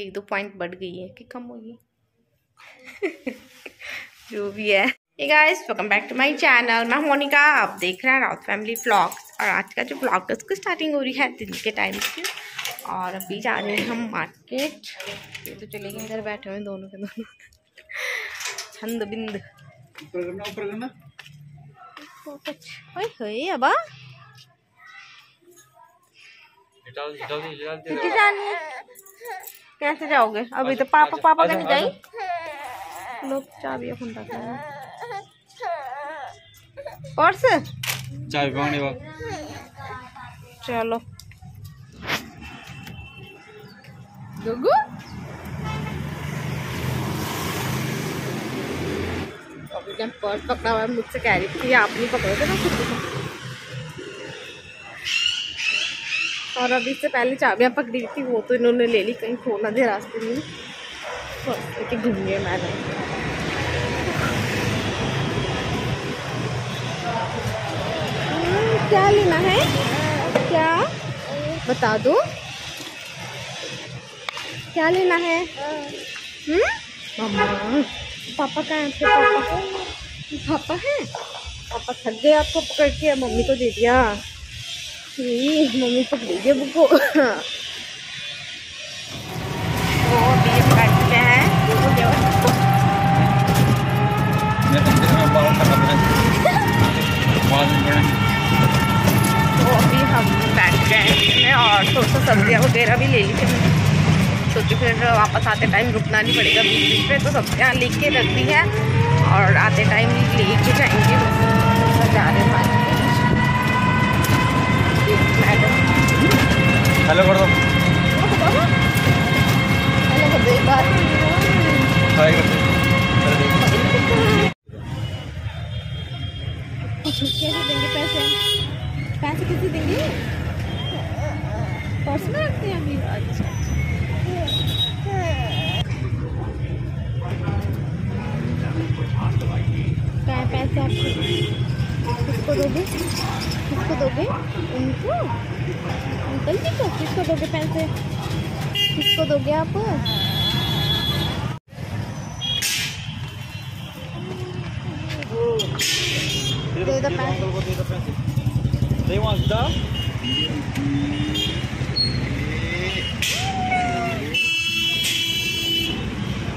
एक दो पॉइंट बढ़ गई है कि कम होगी। जो भी है। Guys welcome back to my channel मैं मोनिका आप देख रहे हैं राउत फैमिली व्लॉग्स और आज का जो व्लॉग है उसकी स्टार्टिंग हो रही है दिन के टाइम से। और अभी जा रहे हैं हम मार्केट ये तो चले गए इधर बैठे हुए दोनों के दोनों। छंद बिंद। अबा। जानी। कैसे जाओगे? अभी तो पापा पापा कहीं जाई लोग चाबी है पर्स? चाबी चलो। गुगु अभी जब पर्स पकड़ा हुआ है मुझसे कह रही थी आप नहीं पकड़ोगे ना खुद और अभी से पहले चाबियाँ पकड़ी थी वो तो इन्होंने ले ली कहीं खोना दे रास्ते में। लेके घूम गए मैडम हम्म, क्या लेना है? क्या? बता दो। क्या लेना है? मम्मा पापा का है? पापा? पापा है? पापा थक गए आपको पकड़ के मम्मी को दे दिया। मम्मी पकड़ी गई बुको वो बैठते हैं तो अभी हम बैठ गए हैं और थोड़ा सा सब्ज़ियाँ वगैरह भी ले ली थी सोची फिर वापस आते टाइम रुकना नहीं पड़ेगा बीच बीच में तो सब्ज़ियाँ लेके रख दी है और आते टाइम लेके जाएँगे। जा रहे हैं किसको दोगे किसको दोगे उनको अंकल जी को किसको दोगे पैसे किसको दोगे आप दे दो पैसे They want stuff?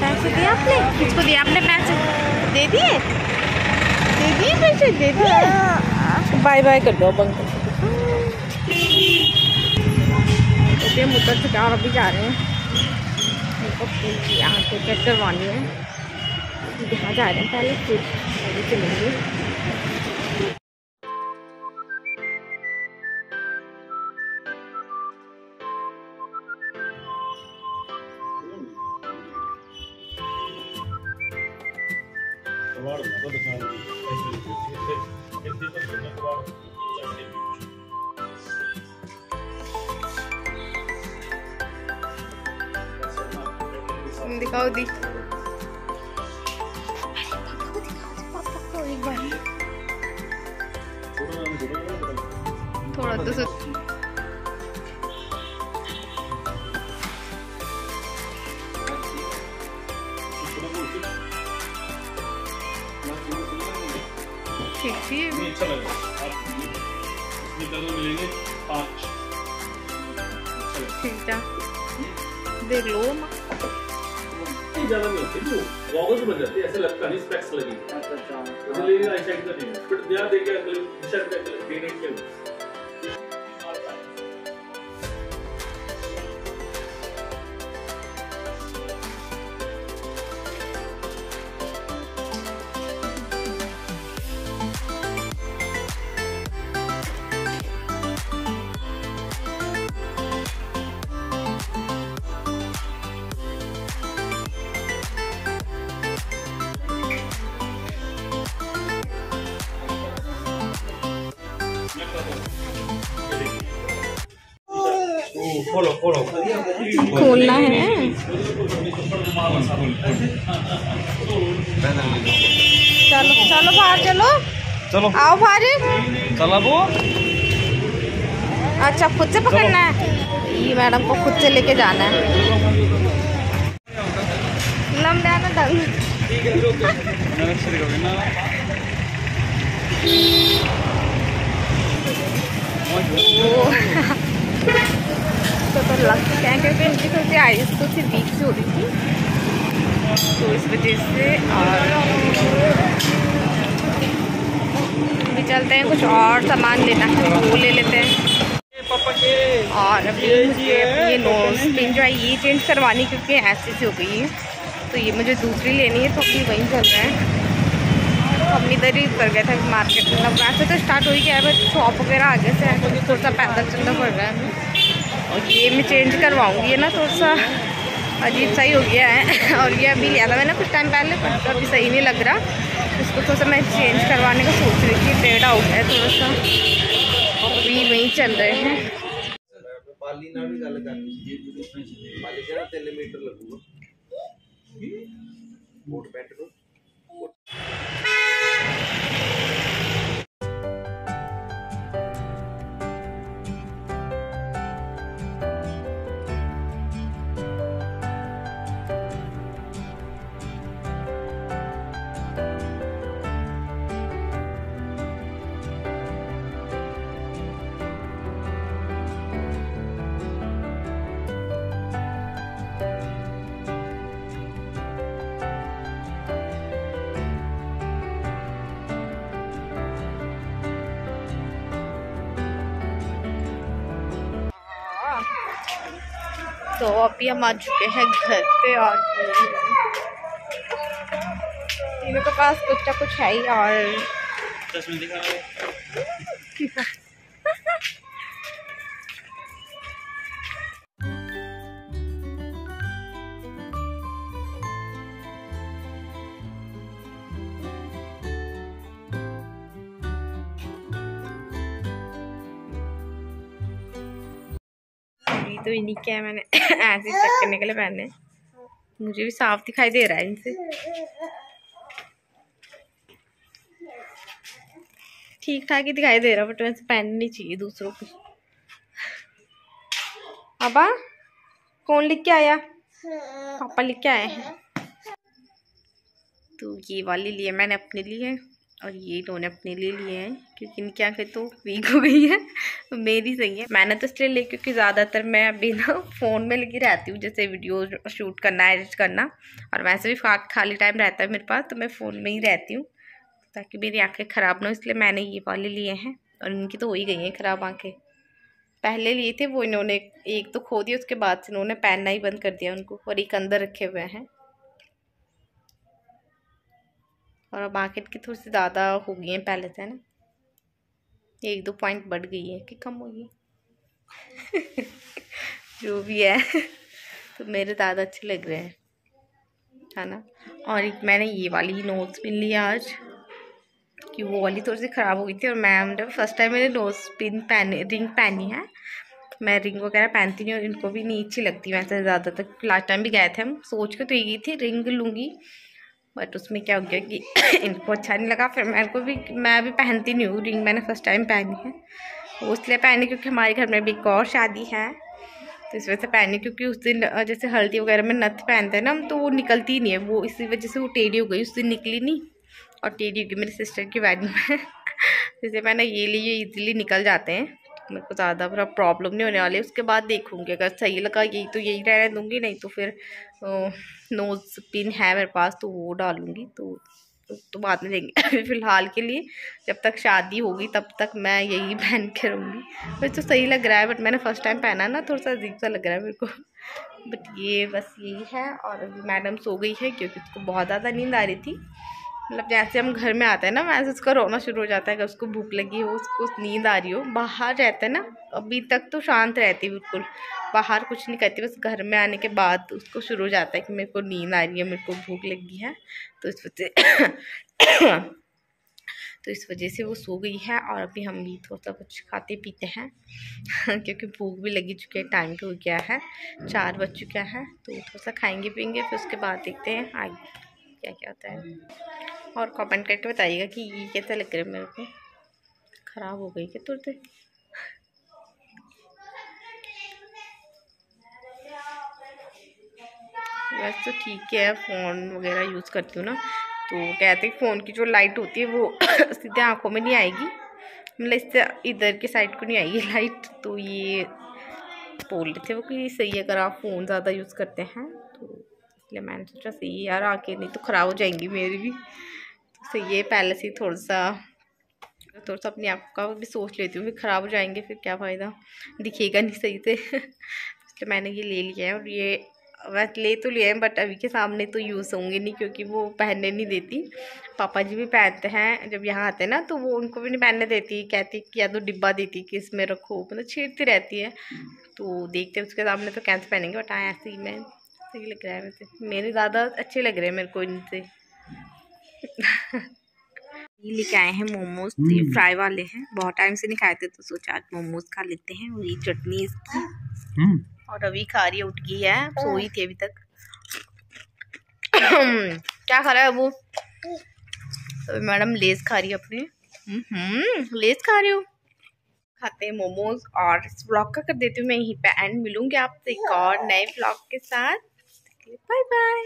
पैसे दिए आपने किसको दिए आपने पैसे दे दिए दे पैसे दे दिए बाय बाय कर दो, बंक। ओके हम उतर और अभी जा रहे हैं। यहाँ पे चेक करवानी है। यहाँ जा रहे हैं पहले, फिर चलेंगे। दिखाओ दी थोड़ा तो सच ठीक थी अच्छा लगा मिलेंगे पाँच। ठीक है। देख लो माँ ज़्यादा नहीं होते। वो गॉगल्स बन जाते हैं ऐसे लगता नहीं स्पेक्स लगी। इसलिए आई साइड का नहीं बट ध्यान देके अगले शर्ट पे अगले देने के खोलना है चलो चलो बाहर चलो। चलो। आओ भारी चला वो। अच्छा खुद से पकड़ना है? ये मैडम को खुद से लेके जाना है। लम जाना दंग है क्योंकि इनकी थोड़ी सी आइस तो सी वीक सी हो रही थी। तो इस वजह से और अभी चलते हैं कुछ और सामान लेना है वो ले लेते हैं। और अभी मुझे ये नोज़ पिन जो है ये चेंज करवानी क्योंकि ऐसी सी हो गई है। तो ये मुझे दूसरी लेनी है तो अभी वहीं चल रहा है। तो हम इधर ही उतर गए थे मार्केट में। वैसे तो स्टार्ट हो ही गया है बट शॉप वगैरह आगे से है तो थोड़ा सा पैदल चलना पड़ रहा है। और ये मैं चेंज करवाऊँगी है ना थोड़ा सा अजीब सही हो गया है। और ये अभी लिया था मैंने कुछ टाइम पहले पर तो अभी सही नहीं लग रहा। इसको थोड़ा सा मैं चेंज करवाने का सोच रही थी। डेढ़ आउट है थोड़ा सा अभी वहीं चल रहे हैं। मोट पैंट तो अभी हम आ चुके हैं घर पे और मेरे पास कुछ ना कुछ है ही और तो इन्हीं क्या मैंने। ऐसे चेक करने के लिए पहने। मुझे भी साफ़ दिखाई दे रहा है इनसे। ठीक ठाक ही दिखाई दे रहा बट वैसे पहननी चाहिए दूसरों को। पापा कौन लिख के आया? पापा लिख के आए हैं। तो ये वाली लिए मैंने अपने लिए, और ये इन्होंने अपने लिए लिए हैं, क्योंकि इनकी आँखें तो वीक हो गई है। मेरी सही है। मैंने तो इसलिए ले, क्योंकि ज़्यादातर मैं अभी ना फ़ोन में लगी रहती हूँ, जैसे वीडियो शूट करना एडिट करना। और वैसे भी खाली टाइम रहता है मेरे पास तो मैं फ़ोन में ही रहती हूँ, ताकि मेरी आँखें ख़राब ना हो, इसलिए मैंने ये वाले लिए हैं। और इनकी तो हो ही गई हैं ख़राब आँखें। पहले लिए थे वो, इन्होंने एक तो खो दिया, उसके बाद से इन्होंने पहनना ही बंद कर दिया उनको, और एक अंदर रखे हुए हैं। और अब आँखें की थोड़ी सी ज़्यादा हो गई हैं पहले से ना? एक दो पॉइंट बढ़ गई है कि कम होगी जो भी है तो मेरे दादा अच्छे लग रहे हैं, है ना? और एक मैंने ये वाली नोज़ पिन लिया आज, कि वो वाली थोड़ी सी ख़राब हो गई थी, और मैं फ़र्स्ट टाइम मैंने नोज़ पिन पहने रिंग पहनी है। मैं रिंग वगैरह पहनती नहीं और इनको भी नहीं अच्छी लगती वैसे ज़्यादातर। लास्ट टाइम भी गए थे हम, सोच के तो ये थी रिंग लूँगी। बट उसमें क्या हो गया कि इनको अच्छा नहीं लगा। फिर मेरे को भी, मैं भी पहनती नहीं हूँ रिंग, मैंने फ़र्स्ट टाइम पहनी है। वो इसलिए पहनी क्योंकि हमारे घर में भी एक और शादी है। तो इस वजह से पहनी क्योंकि उस दिन जैसे हल्दी वगैरह में नथ पहनते हैं ना हम तो वो निकलती नहीं है। वो इसी वजह से वो टेढ़ी हो गई, उस दिन निकली नहीं। और टेढ़ी हो गई मेरी सिस्टर की वेडिंग में। जैसे मैंने ये लिए ईजिली निकल जाते हैं। मेरे को ज़्यादा पूरा प्रॉब्लम नहीं होने वाली, उसके बाद देखूँगी, अगर सही लगा यही तो यही रहने दूँगी, नहीं तो फिर नोज़ पिन है मेरे पास तो वो डालूँगी तो तो बाद में देंगे। अभी फ़िलहाल के लिए, जब तक शादी होगी तब तक मैं यही पहन के रहूँगी। वैसे तो सही लग रहा है बट मैंने फ़र्स्ट टाइम पहना ना, थोड़ा सा अजीब सा लग रहा है मेरे को। बट ये बस यही है, और अभी मैडम सो गई है, क्योंकि उसको बहुत ज़्यादा नींद आ रही थी। मतलब जैसे हम घर में आते हैं ना, वैसे उसका रोना शुरू हो जाता है। अगर उसको भूख लगी हो, उसको नींद आ रही हो, बाहर रहता है ना, अभी तक तो शांत रहती बिल्कुल। बाहर कुछ नहीं करती, बस घर में आने के बाद उसको शुरू हो जाता है कि मेरे को नींद आ रही है, मेरे को भूख लगी है। तो इस वजह तो इस वजह से वो सो गई है और अभी हम भी थोड़ा सा कुछ खाते पीते हैं। क्योंकि भूख भी लगी चुकी है, टाइम भी हो गया है, चार बज चुका है। तो थोड़ा सा खाएँगे पियेंगे फिर उसके बाद देखते हैं आगे। क्या क्या होता है। और कमेंट करके बताइएगा कि ये कैसा लग रहा है मेरे को। ख़राब हो गई क्या तुरंत? वैसे तो ठीक है फ़ोन वगैरह यूज़ करती हूँ ना। तो कहते हैं फ़ोन की जो लाइट होती है वो सीधे आँखों में नहीं आएगी। मतलब इससे इधर के साइड को नहीं आएगी लाइट तो ये बोल रहे थे वो कि सही है, अगर आप फ़ोन ज़्यादा यूज़ करते हैं तो इसलिए मैंने सोचा, सही यार, आके नहीं तो ख़राब हो जाएँगी मेरी भी। तो है पहले से थोड़ा सा थोड़ा सा अपने आप का भी सोच लेती हूँ फिर ख़राब हो जाएँगे, फिर क्या फ़ायदा? दिखेगा नहीं सही से। इसलिए मैंने ये ले लिया है और ये वैसे ले तो लिया है, बट अभी के सामने तो यूज़ होंगे नहीं क्योंकि वो पहनने नहीं देती। पापा जी भी पहनते हैं, जब यहाँ आते हैं ना तो वो उनको भी नहीं पहनने देती, कहती कि या तो डिब्बा देती कि इसमें रखो मतलब छेड़ती रहती है। तो देखते हैं उसके सामने तो कैसे पहनेंगे, बट हाँ ऐसे ही मैं सही लग रहा है वैसे। मेरे ज़्यादा अच्छे लग रहे हैं मेरे को इनसे। ये लेके आए हैं मोमोज तो ये फ्राई वाले हैं। बहुत टाइम से नहीं खाए थे तो सोचा आज मोमोज खा लेते हैं और ये चटनी इसकी। और अभी खा रही है उठ गई है। सोई थी अभी तक। क्या खा रहा है वो? तो मैडम लेस खा रही है अपने। हम्म लेस खा रही हो? खाते हैं मोमोज और इस ब्लॉग का कर देती हूँ मैं यहीं पे। एंड मिलूँगी आपसे एक और नए ब्लॉग के साथ। Bye bye